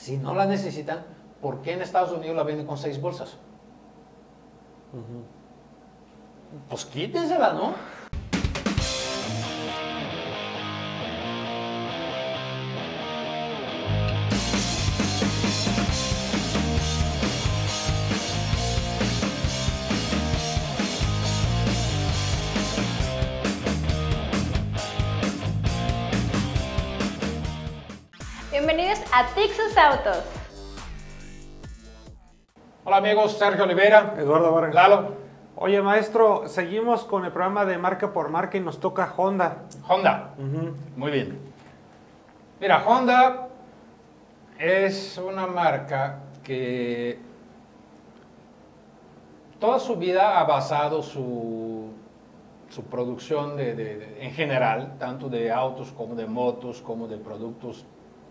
Si no la necesitan, ¿por qué en Estados Unidos la venden con seis bolsas? Pues quítensela, ¿no? A Tixus Autos. Hola amigos, Sergio Olivera. Eduardo Vargas. Lalo. Oye, maestro, seguimos con el programa de marca por marca y nos toca Honda. Honda. Muy bien. Mira, Honda es una marca que toda su vida ha basado su, su producción de, de- de- en general, tanto de autos como de motos, como de productos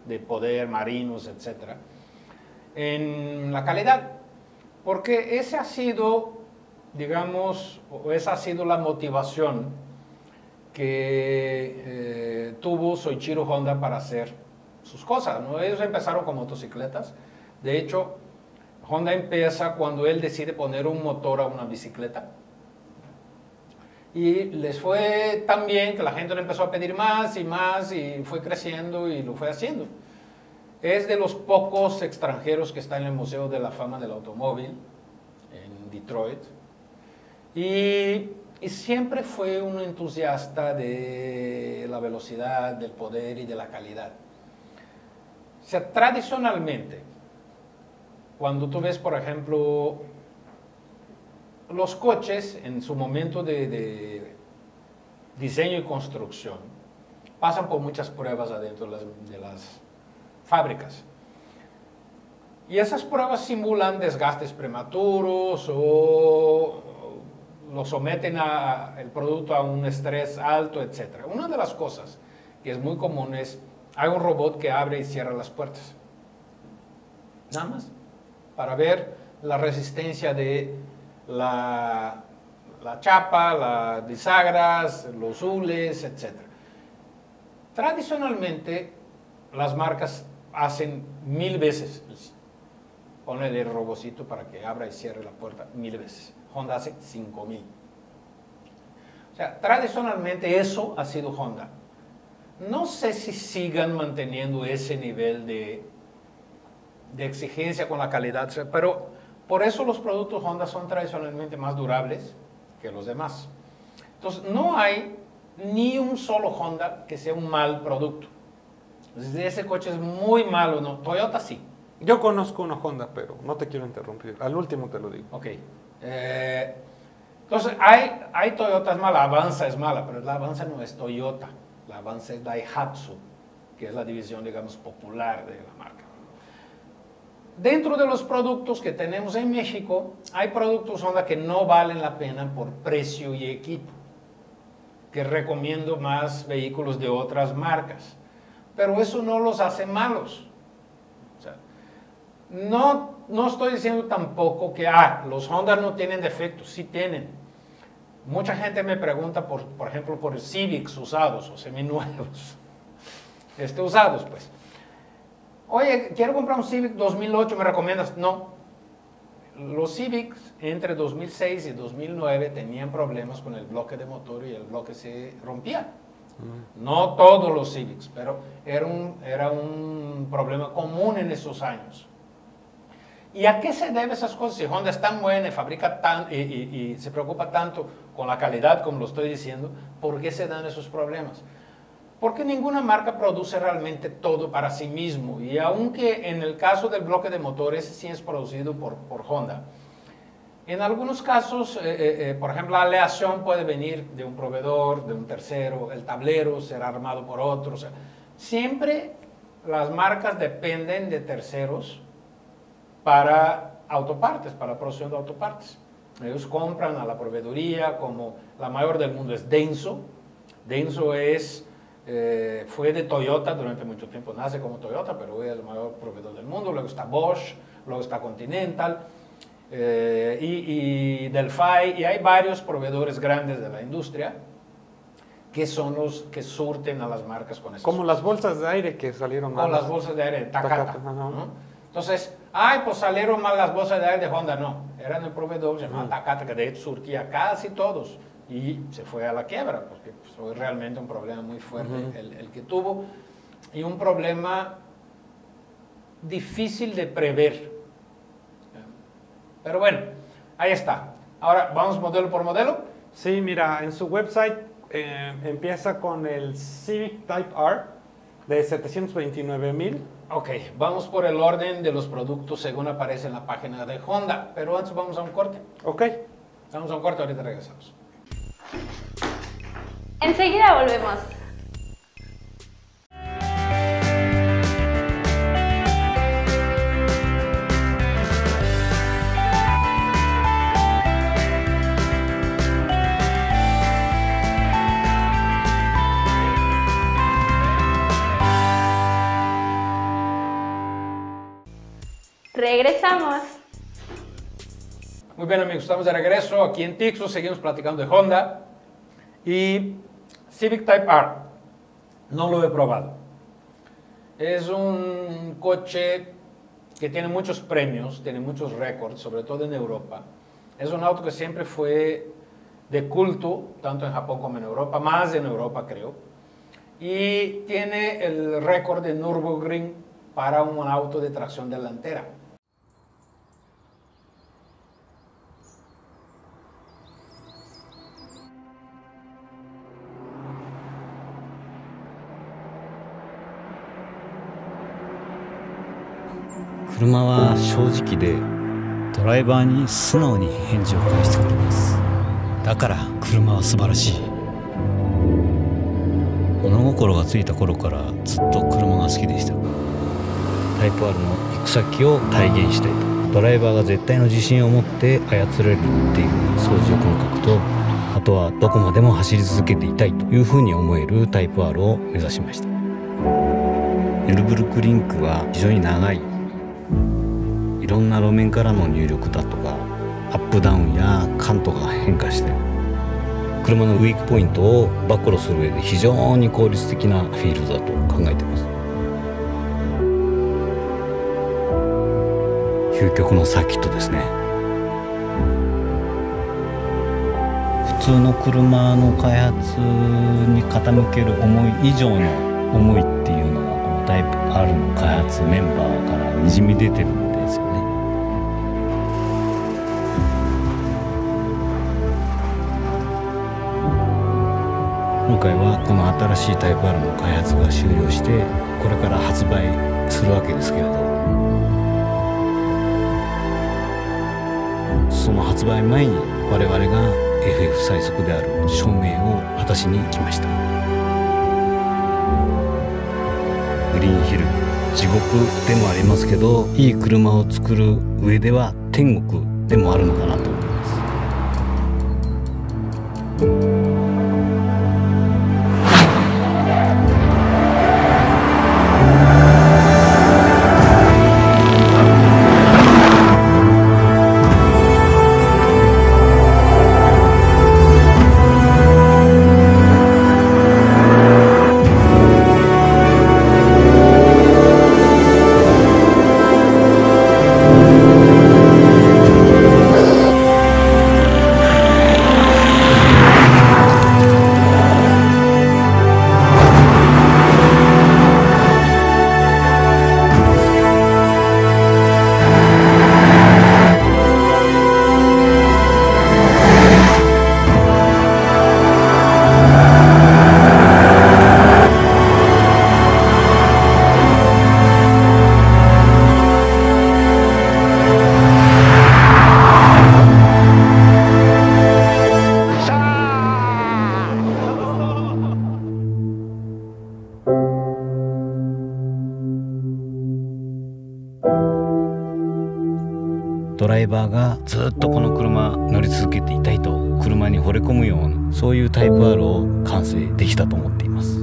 de poder, marinos, etc., en la calidad. Porque ese ha sido, digamos, o esa ha sido la motivación que eh, tuvo Soichiro Honda para hacer sus cosas. ¿no? Ellos empezaron con motocicletas. De hecho, Honda empieza cuando él decide poner un motor a una bicicleta. Y les fue tan bien que la gente le empezó a pedir más y más y fue creciendo y lo fue haciendo. Es de los pocos extranjeros que está en el Museo de la Fama del Automóvil en Detroit. Y, y siempre fue un entusiasta de la velocidad, del poder y de la calidad. O sea, tradicionalmente, cuando tú ves, por ejemplo, los coches en su momento de, diseño y construcción, pasan por muchas pruebas adentro de las, de las fábricas. Y esas pruebas simulan desgastes prematuros o lo someten a, producto a un estrés alto, etc. Una de las cosas que es muy común es, hay un robot que abre y cierra las puertas. Nada más. Para ver la resistencia de la, la chapa, las bisagras, los hules, etc. Tradicionalmente, las marcas hacen mil veces. Ponen el robocito para que abra y cierre la puerta mil veces. Honda hace cinco mil. O sea, tradicionalmente eso ha sido Honda. No sé si sigan manteniendo ese nivel de, de exigencia con la calidad, pero por eso los productos Honda son tradicionalmente más durables que los demás. Entonces, no hay ni un solo Honda que sea un mal producto. Entonces, ese coche es muy malo, ¿no? Toyota sí. Yo conozco una Honda, pero no te quiero interrumpir. Al último te lo digo. Ok. Eh, entonces, hay, hay Toyotas malas, Avanza es mala, pero la Avanza no es Toyota. La Avanza es Daihatsu, que es la división, digamos, popular de la marca. Dentro de los productos que tenemos en México, hay productos Honda que no valen la pena por precio y equipo, que recomiendo más vehículos de otras marcas. Pero eso no los hace malos. No, no estoy diciendo tampoco que ah, los Honda no tienen defectos, sí tienen. Mucha gente me pregunta, por, por ejemplo, por Civics usados o seminuevos. Este, usados, pues. Oye, quiero comprar un Civic 2008, ¿me recomiendas? No. Los Civics entre 2006 y 2009 tenían problemas con el bloque de motor y el bloque se rompía. No todos los Civics, pero era un, era un problema común en esos años. ¿Y a qué se deben esas cosas? Si Honda es tan buena y fabrica tan, y, y- y se preocupa tanto con la calidad, como lo estoy diciendo, ¿por qué se dan esos problemas? Porque ninguna marca produce realmente todo para sí mismo. Y aunque en el caso del bloque de motores sí es producido por, por Honda, en algunos casos, eh, eh, eh, por ejemplo, la aleación puede venir de un proveedor, de un tercero, el tablero será armado por otro. o sea, siempre las marcas dependen de terceros para autopartes, para producción de autopartes. Ellos compran a la proveeduría, como la mayor del mundo es Denso. Denso es, eh, fue de Toyota durante mucho tiempo, nace como Toyota, pero es el mayor proveedor del mundo. Luego está Bosch, luego está Continental eh, y, y Delphi, y hay varios proveedores grandes de la industria que son los que surten a las marcas con esas Como las bolsas de aire que salieron con malas. las bolsas de aire de Takata. Takata. Entonces, ay, pues salieron mal las bolsas de aire de Honda. No, eran el proveedor llamado Takata, que de hecho surtía casi todos. Y se fue a la quiebra, porque pues, fue realmente un problema muy fuerte el, el que tuvo. Y un problema difícil de prever. Pero bueno, ahí está. Ahora, vamos modelo por modelo. Sí, mira, en su website eh, empieza con el Civic Type R de 729 mil. Ok, vamos por el orden de los productos según aparece en la página de Honda. Pero antes vamos a un corte. Ok. Vamos a un corte, ahorita regresamos. Enseguida volvemos. Regresamos. Muy bien amigos, estamos de regreso aquí en Tixo, seguimos platicando de Honda y Civic Type R. No lo he probado. Es un coche que tiene muchos premios, tiene muchos récords, sobre todo en Europa. Es un auto que siempre fue de culto, tanto en Japón como en Europa, más en Europa creo. Y tiene el récord de Nürburgring para un auto de tracción delantera. 車は正直でドライバーに素直に返事を返してくれます。だから車は素晴らしい。物心がついた頃からずっと車が好きでした。タイプ R の行く先を体現したいと。ドライバーが絶対の自信を持って操れるっていう操縦感覚とあとはどこまでも走り続けていたいと。いうふうに思えるタイプ R を目指しました。ニュルブルクリンクは非常に長い。いろんな路面からの入力だとかアップダウンやカントが変化して車のウィークポイントを暴露する上で非常に効率的なフィールドだと考えてます。究極のサーキットですね。普通の車の開発に傾ける思い以上の思いっていうのがこのタイプ R の開発メンバーからにじみ出てるんですよね。今回はこの新しいタイプ R の開発が終了してこれから発売するわけですけれど。その発売前に我々が FF 最速である証明を果たしに来ました。グリーンヒル。地獄でもありますけどいい車を作る上では天国でもあるのかなと。ドライバーがずっとこの車乗り続けていたいと車に惚れ込むようなそういうタイプ R を完成できたと思っています。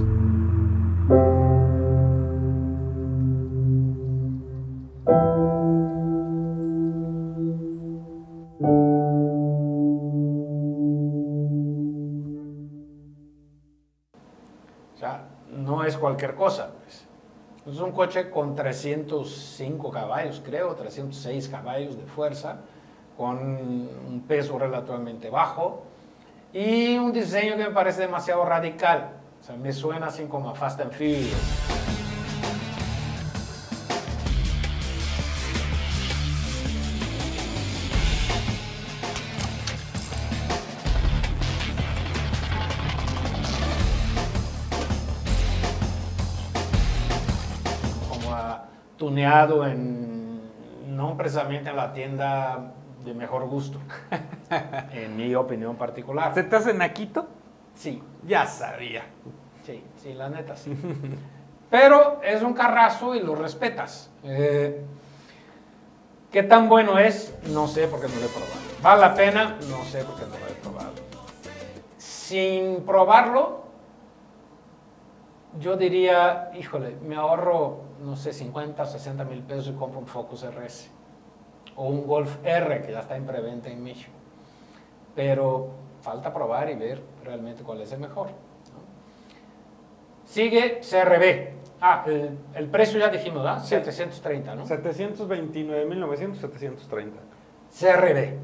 Con 305 caballos, creo, 306 caballos de fuerza, con un peso relativamente bajo y un diseño que me parece demasiado radical. Me suena así como a Fast and Furious. En, no precisamente en la tienda de mejor gusto, en mi opinión particular. ¿Se te hace naquito? Sí, Ya sabía. sí, sí, la neta sí. Pero es un carrazo y lo respetas. Eh, ¿Qué tan bueno es? No sé porque no lo he probado. ¿Vale la pena? No sé porque no lo he probado. Sin probarlo, yo diría, híjole, me ahorro, no sé, 50, 60 mil pesos y compro un Focus RS. O un Golf R, que ya está en preventa en México. Pero falta probar y ver realmente cuál es el mejor. ¿no? Sigue CRB. Ah, el, el precio ya dijimos, ¿verdad? 730, ¿no? 729.900, 730. CRB.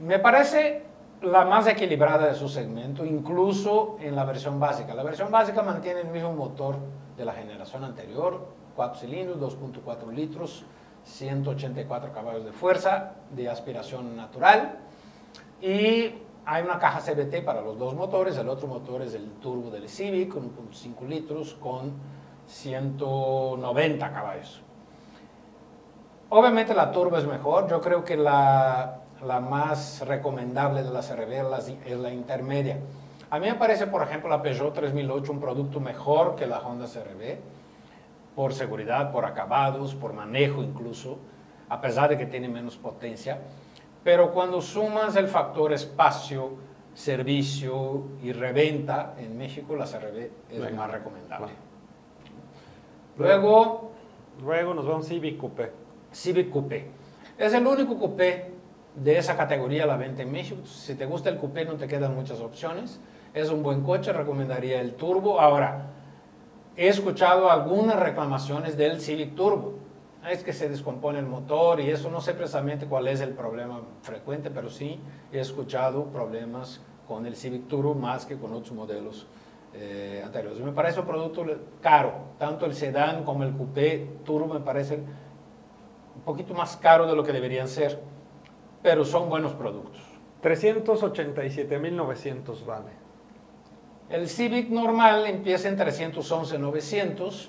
Me parece la más equilibrada de su segmento, incluso en la versión básica. La versión básica mantiene el mismo motor de la generación anterior, 4 cilindros, 2.4 litros, 184 caballos de fuerza, de aspiración natural. Y hay una caja CVT para los dos motores. El otro motor es el turbo del Civic con 1.5 litros con 190 caballos. Obviamente la turbo es mejor. Yo creo que la, la más recomendable de las CRV es la, intermedia. A mí me parece, por ejemplo, la Peugeot 3008 un producto mejor que la Honda CRV por seguridad, por acabados, por manejo incluso, a pesar de que tiene menos potencia. Pero cuando sumas el factor espacio, servicio y reventa, en México la CRV es Venga, más recomendable. Luego, Luego nos vamos Civic Coupé. Civic Coupé. Es el único coupé de esa categoría la venta en México. Si te gusta el coupé no te quedan muchas opciones. Es un buen coche, recomendaría el turbo. Ahora, he escuchado algunas reclamaciones del Civic Turbo. Es que se descompone el motor y eso no sé precisamente cuál es el problema frecuente, pero sí he escuchado problemas con el Civic Turbo más que con otros modelos eh, anteriores. Me parece un producto caro, tanto el sedán como el coupé turbo me parecen un poquito más caro de lo que deberían ser, pero son buenos productos. 387.900 vale. El Civic normal empieza en 311.900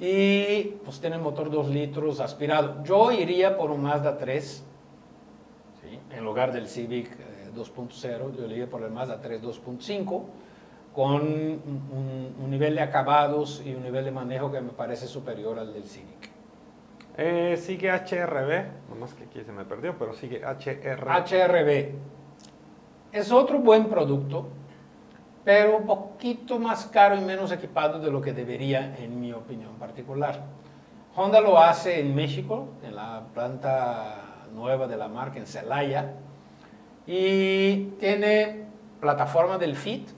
y pues tiene motor 2 litros aspirado. Yo iría por un Mazda 3, ¿sí? en lugar del Civic eh, 2.0, yo iría por el Mazda 3 2.5 con un nivel de acabados y un nivel de manejo que me parece superior al del Civic. Eh, sigue HRB, nomás que aquí se me perdió, pero sigue HR. HRB es otro buen producto, pero un poquito más caro y menos equipado de lo que debería, en mi opinión particular. Honda lo hace en México, en la planta nueva de la marca en Celaya, y tiene plataforma del Fit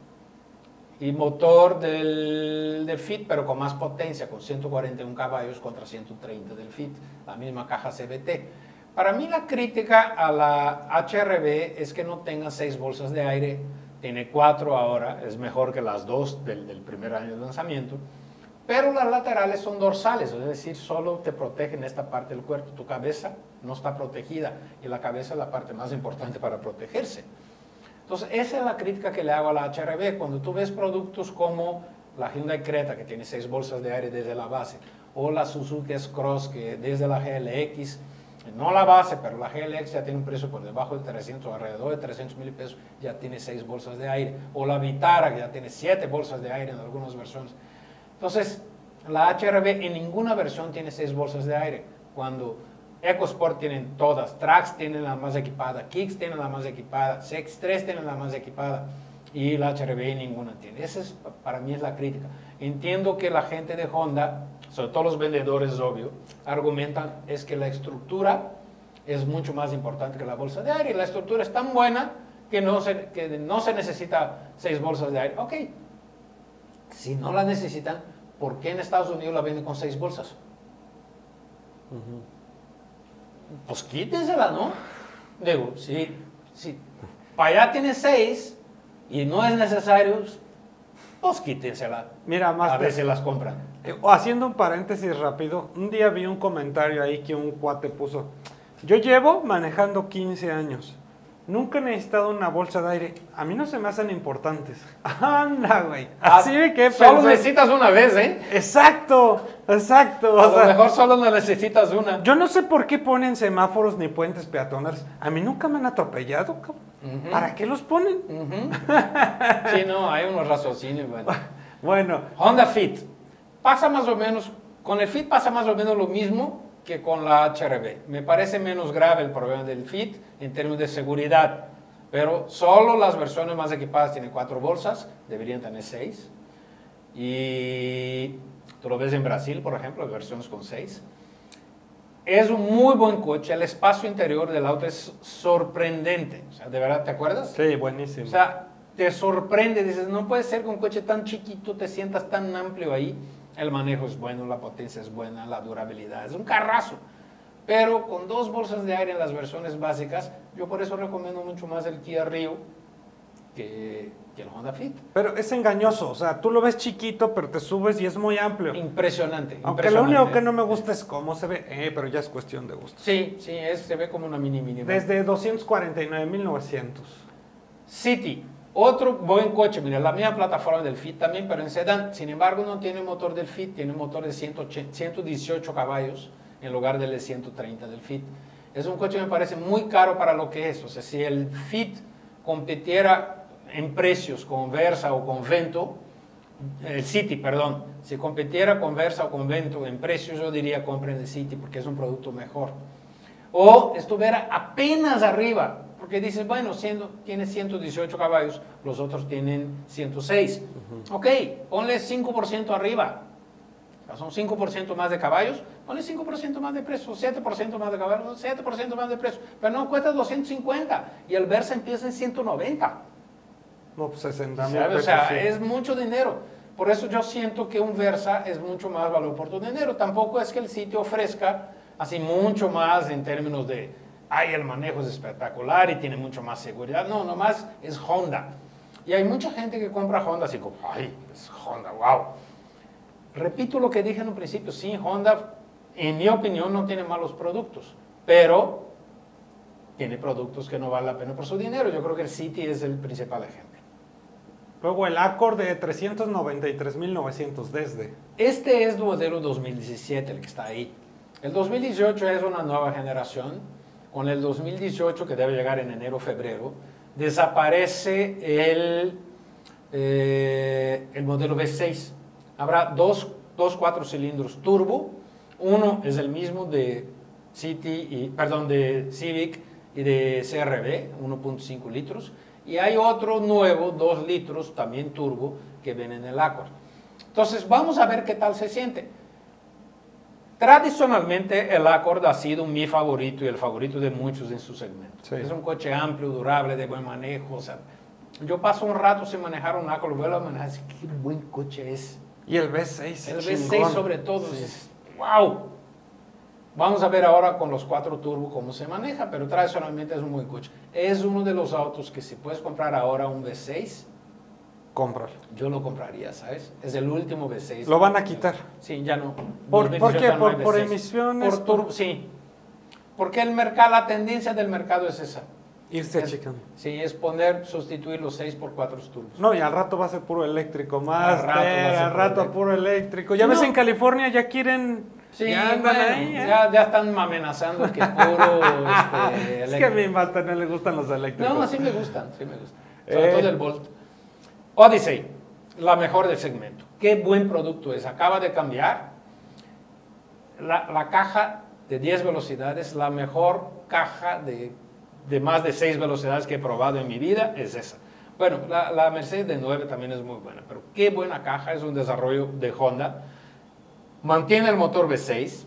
y motor del, del Fit, pero con más potencia, con 141 caballos contra 130 del Fit, la misma caja CVT. Para mí la crítica a la HRB es que no tenga seis bolsas de aire, tiene cuatro ahora, es mejor que las dos del, del primer año de lanzamiento, pero las laterales son dorsales, es decir, solo te protegen esta parte del cuerpo, tu cabeza no está protegida y la cabeza es la parte más importante para protegerse. Entonces, esa es la crítica que le hago a la HRB. Cuando tú ves productos como la Hyundai Creta, que tiene seis bolsas de aire desde la base, o la Suzuki S-Cross, que desde la GLX, no la base, pero la GLX ya tiene un precio por debajo de 300, alrededor de 300 mil pesos, ya tiene seis bolsas de aire, o la Vitara, que ya tiene siete bolsas de aire en algunas versiones. Entonces, la HRB en ninguna versión tiene seis bolsas de aire, cuando EcoSport tienen todas, Trax tienen la más equipada, Kicks tienen la más equipada, CX3 tienen la más equipada y la HRB ninguna tiene. Esa es, para mí es la crítica. Entiendo que la gente de Honda, sobre todo los vendedores, obvio, argumentan es que la estructura es mucho más importante que la bolsa de aire la estructura es tan buena que no se, que no se necesita seis bolsas de aire. Ok, si no la necesitan, ¿por qué en Estados Unidos la venden con seis bolsas? Pues quítensela, ¿no? Digo, si, si para allá tiene seis y no es necesario, pues quítensela. Mira, A más veces las compran. Eh, Haciendo un paréntesis rápido, un día vi un comentario ahí que un cuate puso. Yo llevo manejando 15 años. Nunca he necesitado una bolsa de aire. A mí no se me hacen importantes. Anda, güey. Así me quedé Ah, Solo necesitas una vez, ¿eh? Exacto, exacto. A o lo sea, mejor solo necesitas una. Yo no sé por qué ponen semáforos ni puentes peatonales. A mí nunca me han atropellado, cabrón. ¿Para qué los ponen? Sí, no, hay unos raciocinios, bueno. Bueno, Honda Fit. Pasa más o menos, con el Fit pasa más o menos lo mismo que con la HRB. Me parece menos grave el problema del Fit en términos de seguridad, pero solo las versiones más equipadas tienen cuatro bolsas, deberían tener seis. Y tú lo ves en Brasil, por ejemplo, versiones con seis. Es un muy buen coche, el espacio interior del auto es sorprendente. O sea, de verdad, ¿te acuerdas? sí, buenísimo. O sea, te sorprende, dices, no puede ser que un coche tan chiquito te sientas tan amplio ahí. El manejo es bueno, la potencia es buena, la durabilidad es un carrazo. Pero con dos bolsas de aire en las versiones básicas, yo por eso recomiendo mucho más el Kia Rio que, que el Honda Fit. Pero es engañoso, o sea, tú lo ves chiquito, pero te subes y es muy amplio. Impresionante. Aunque lo impresionante. único que no me gusta es cómo se ve, eh, pero ya es cuestión de gusto. Sí, sí, es, se ve como una mini mini. Desde 249.900. City, otro buen coche, mira, la misma plataforma del Fit también, pero en sedán. Sin embargo, no tiene motor del Fit, tiene un motor de 180 118 caballos en lugar del de 130 del Fit. Es un coche que me parece muy caro para lo que es. O sea, si el Fit competiera en precios con Versa o con Vento, el City, perdón, si competiera con Versa o con Vento en precios, yo diría compren el City porque es un producto mejor. O estuviera apenas arriba, porque dices, bueno, siendo, tiene 118 caballos, los otros tienen 106. Ok, ponle 5% arriba. O sea, son 5% más de caballos, ponle 5% más de precio, 7% más de caballos, 7% más de precio. Pero no cuesta 250 y el Versa empieza en 190. No, pues 60 mil. O sea, sí. es mucho dinero. Por eso yo siento que un Versa es mucho más valor por tu dinero. Tampoco es que el sitio ofrezca así mucho más en términos de, ay, el manejo es espectacular y tiene mucho más seguridad. No, nomás es Honda. Y hay mucha gente que compra Honda así como, ay, es Honda, wow. Repito lo que dije en un principio, sí, Honda, en mi opinión, no tiene malos productos, pero tiene productos que no valen la pena por su dinero. Yo creo que el City es el principal ejemplo. Luego el Accord de 393.900 desde. Este es el modelo 2017, el que está ahí. El 2018 es una nueva generación. Con el 2018, que debe llegar en enero o febrero, desaparece el, eh, el modelo V6. Habrá dos, dos cuatro cilindros turbo. Uno es el mismo de City y, perdón, de Civic y de CRV, 1.5 litros. Y hay otro nuevo, 2 litros, también turbo, que viene en el Accord. Entonces, vamos a ver qué tal se siente. Tradicionalmente, el Accord ha sido mi favorito y el favorito de muchos en su segmento. Sí. Es un coche amplio, durable, de buen manejo. o sea, yo paso un rato sin manejar un Accord, vuelvo a manejar, y digo, qué buen coche es. Y el V6. El chingón. V6 sobre todo, Sí. es, wow. Vamos a ver ahora con los cuatro turbo cómo se maneja, pero tradicionalmente es un buen coche. Es uno de los autos que si puedes comprar ahora un V6, Cómpralo. yo lo compraría, ¿sabes? Es el último V6. Lo van a quitar. Sí, ya no. ¿Por- 2018 por qué? no ¿Por- por V6. emisiones? Por turbo, sí. Porque el mercado, la tendencia del mercado es esa. Irse Es- achicando. Sí, es poner, sustituir los 6 por 4 turbos. No, y al rato va a ser puro eléctrico. Más, Al rato a ser al rato eléctrico. puro eléctrico. Ya ves en California ya quieren. Sí, ya bueno, ahí. ¿eh? ya, ya están amenazando que puro este, Es que a eléctrico. Malta no le gustan los eléctricos. No, sí me gustan, sí me gustan. Sobre Eh. todo el Volt. Odyssey, la mejor del segmento. Qué buen producto es. Acaba de cambiar. La, la caja de 10 velocidades, la mejor caja de, de más de 6 velocidades que he probado en mi vida es esa. Bueno, la, la Mercedes de 9 también es muy buena, pero qué buena caja, es un desarrollo de Honda. Mantiene el motor V6,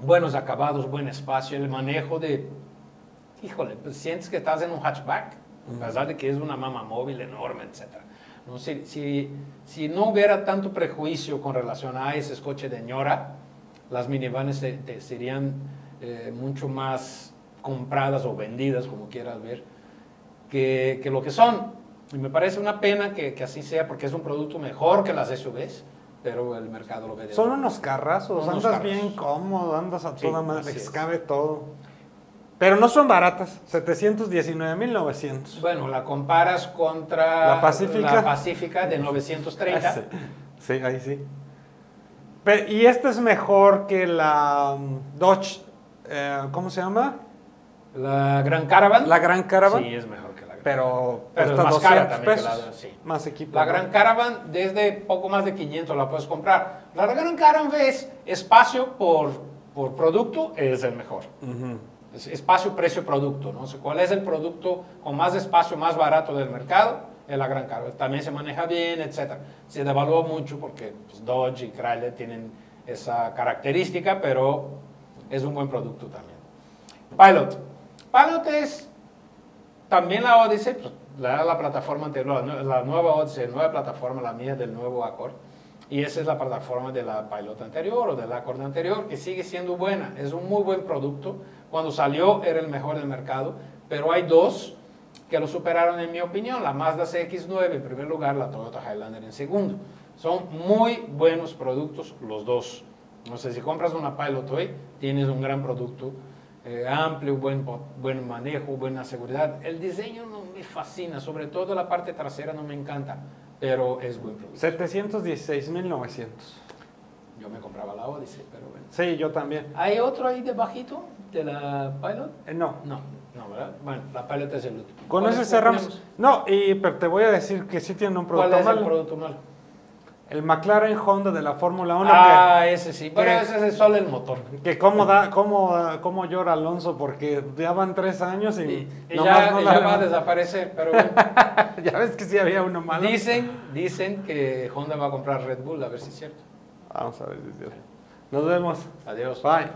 buenos acabados, buen espacio, el manejo de, híjole, pues sientes que estás en un hatchback, a pesar de que es una mama móvil enorme, etc. ¿no? Si, si, si no hubiera tanto prejuicio con relación a ese coche de ñora, las minivans se- te- serían eh, mucho más compradas o vendidas, como quieras ver, que, que lo que son. Y me parece una pena que, que así sea, porque es un producto mejor que las SUVs, pero el mercado lo ve de Son unos carrazos, Unos andas carros. bien cómodo, andas a Sí, toda madre, es. cabe todo. Pero no son baratas, 719.900. Bueno, la comparas contra La Pacífica. la Pacífica de 930. Ah, Sí, sí, ahí sí. Pe- y esta es mejor que la mm, Dodge, eh, ¿cómo se llama? La Gran Caravan. La Gran Caravan. Sí, es mejor que la Gran Pero, Pero es más cara 200 también que la pesos. sí. Más equipo. La ¿no? Gran Caravan, desde poco más de 500 la puedes comprar. La Gran Caravan es espacio por, por producto, es el mejor. Ujú. Es espacio, precio, producto. ¿no? O sea, ¿Cuál es el producto con más espacio, más barato del mercado? Es la Gran Caravan. También se maneja bien, etc. Se devaluó mucho porque pues, Dodge y Chrysler tienen esa característica, pero es un buen producto también. Pilot. Pilot es también la Odyssey, pues, la, la plataforma anterior, la, la nueva Odyssey, nueva plataforma, la mía del nuevo Accord. Y esa es la plataforma de la Pilot anterior o del Accord anterior, que sigue siendo buena. Es un muy buen producto. Cuando salió era el mejor del mercado, pero hay dos que lo superaron en mi opinión. La Mazda CX-9 en primer lugar, la Toyota Highlander en segundo. Son muy buenos productos los dos. No sé, si compras una Pilot hoy, tienes un gran producto eh, amplio, buen, buen manejo, buena seguridad. El diseño no me fascina, sobre todo la parte trasera no me encanta, pero es buen producto. 716.900. Yo me compraba la Odyssey, pero bueno. Sí, yo también. ¿Hay otro ahí debajito de la Pilot? Eh, no. No, no, ¿verdad? Bueno, la Pilot es el último. Con ¿Cuál ese es- cerramos. No, y, pero te voy a decir que sí tiene un ¿Cuál producto es el malo. producto malo? El McLaren Honda de la Fórmula 1 ah, ese sí. Bueno, ese es solo el motor. que, cómo, da, cómo, cómo llora Alonso porque ya van tres años y, Y, y nomás ya, no y la ya va a desaparecer, pero bueno. ya ves que sí había uno malo. Dicen, dicen que Honda va a comprar Red Bull, a ver si es cierto. Vamos a ver. Nos vemos. Adiós. Bye.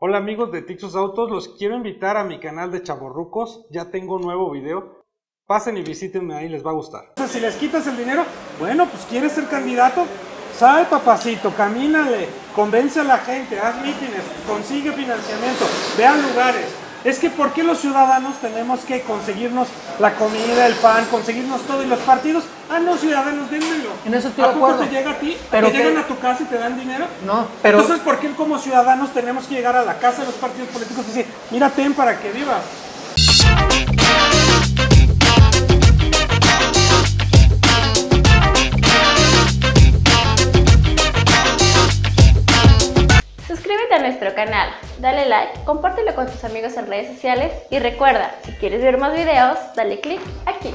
Hola amigos de Tixus Autos, los quiero invitar a mi canal de Chaborrucos. Ya tengo un nuevo video. Pasen y visítenme ahí, les va a gustar. Entonces, si les quitas el dinero, bueno, pues quieres ser candidato, sal papacito, camínale, convence a la gente, haz mítines, consigue financiamiento, ve a lugares. Es que ¿por qué los ciudadanos tenemos que conseguirnos la comida, el pan, conseguirnos todo y los partidos? Ah, no, ciudadanos, dénmelo. En eso estoy ¿A de poco acuerdo. te llega a ti? Pero ¿Te llegan a tu casa y te dan dinero? No, pero Entonces, ¿por qué como ciudadanos tenemos que llegar a la casa de los partidos políticos y decir, mira, ten para que vivas? Suscríbete a nuestro canal, dale like, compártelo con tus amigos en redes sociales y recuerda, si quieres ver más videos, dale click aquí.